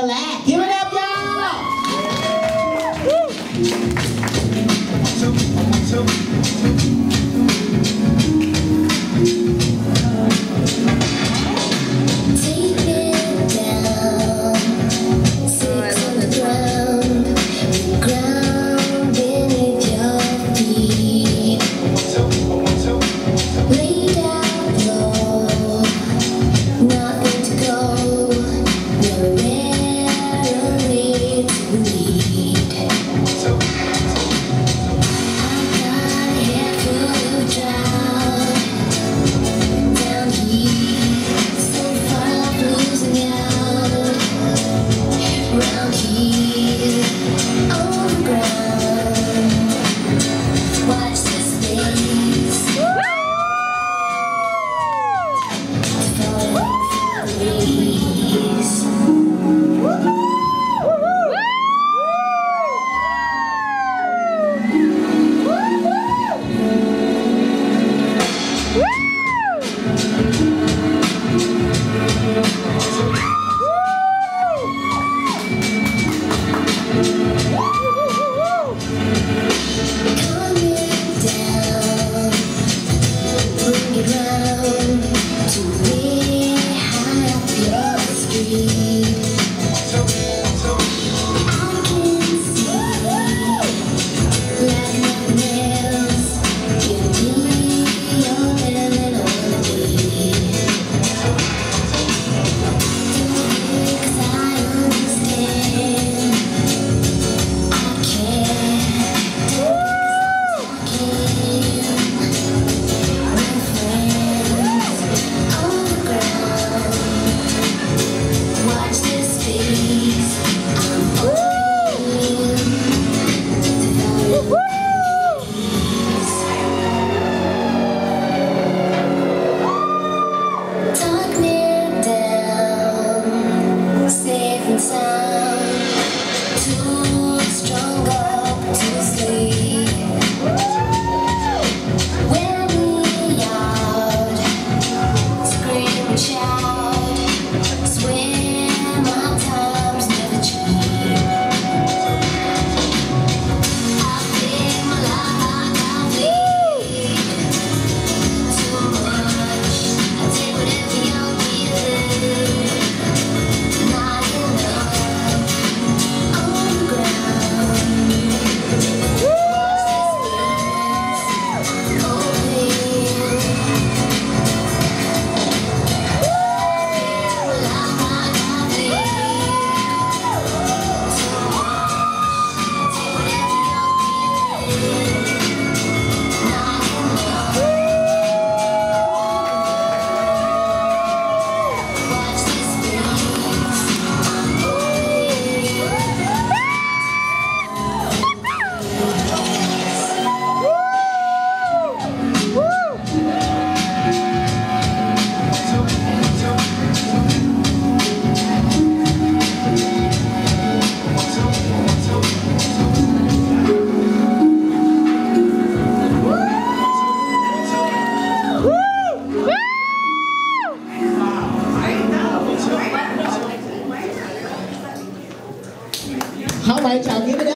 Relax. you. không phải chào kiếm đấy